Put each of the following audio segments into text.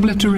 Total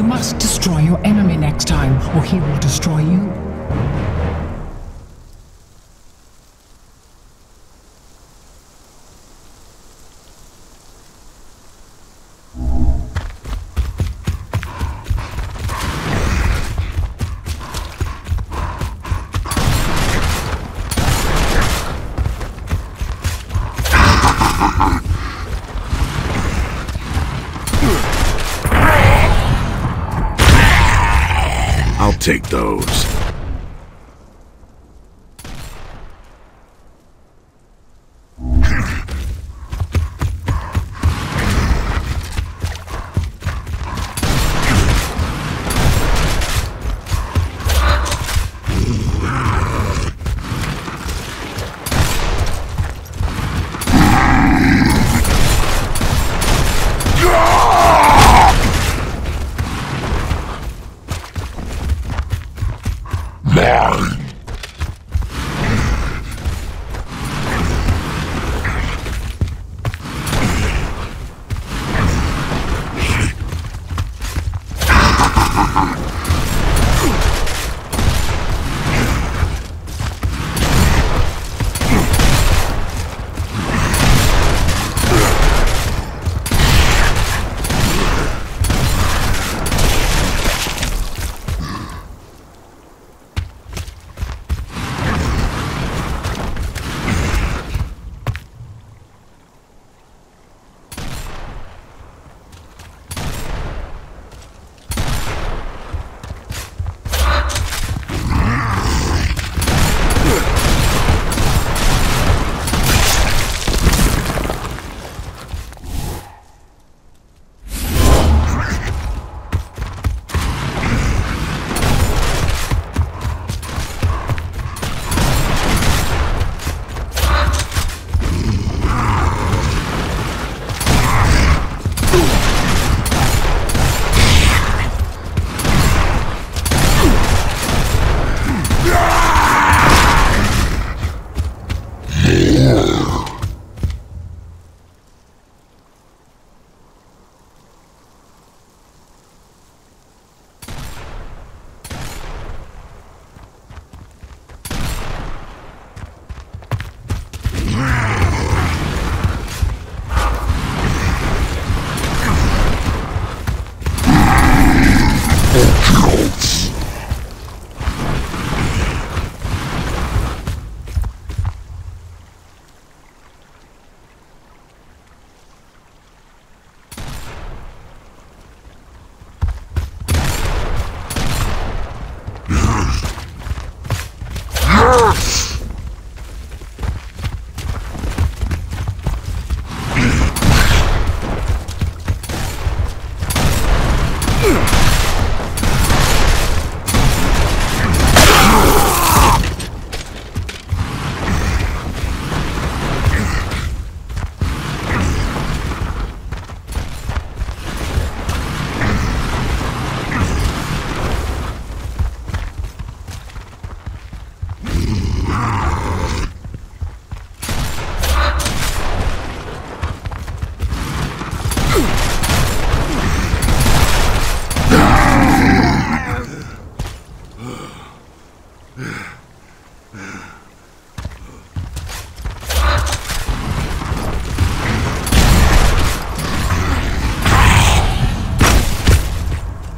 You must destroy your enemy next time, or he will destroy you. Take those.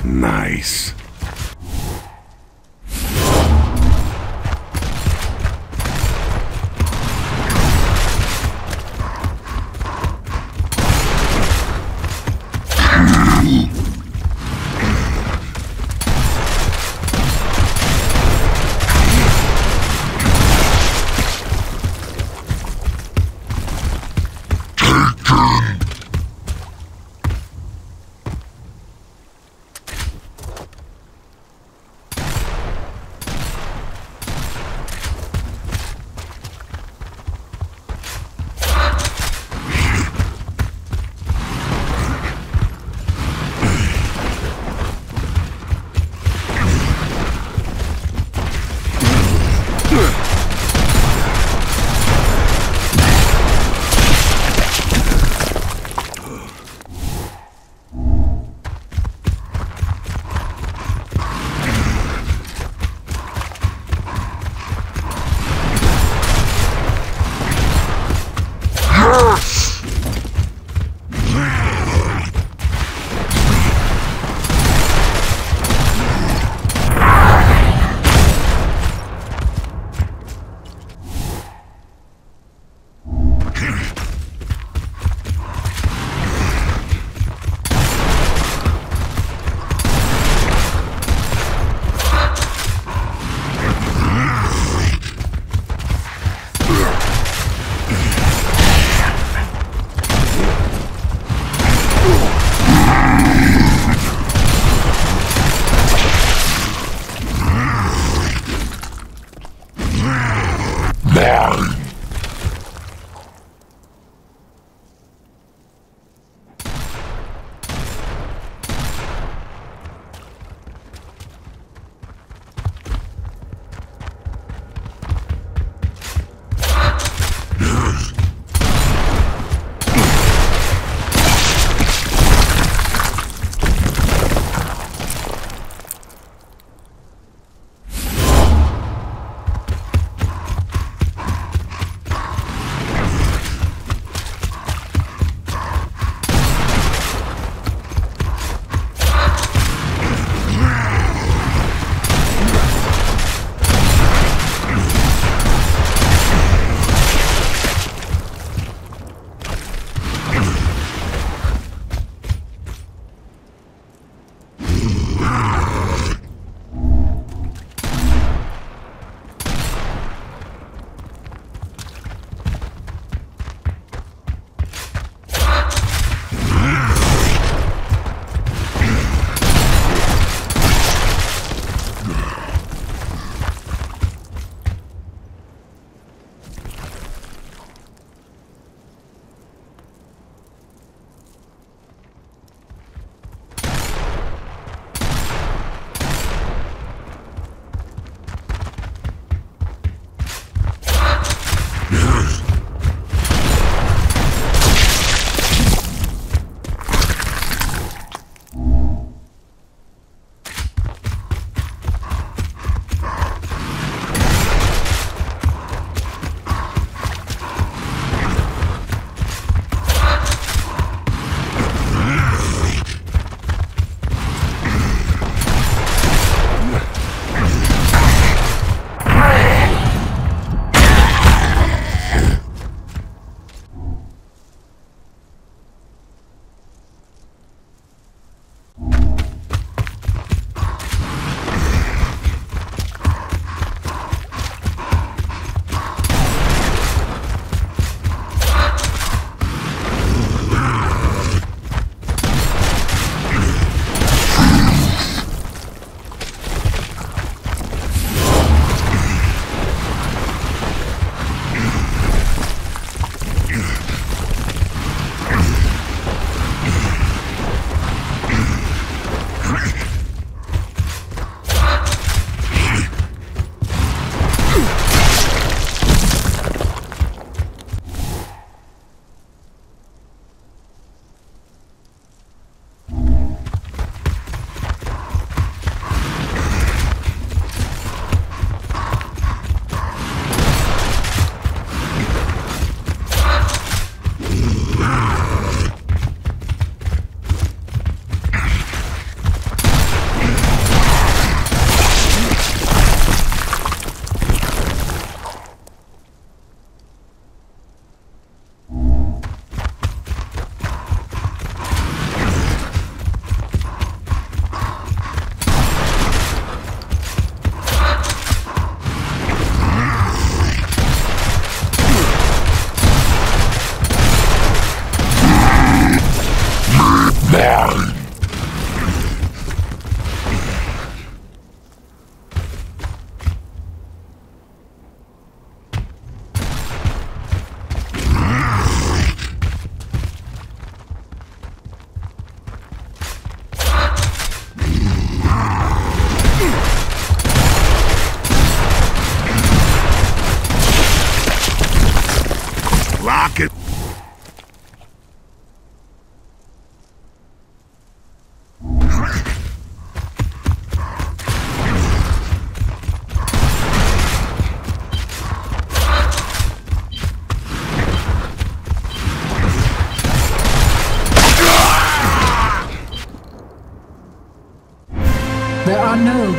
Nice.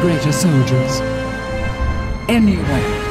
Greater soldiers. Anywhere.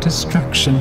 Destruction.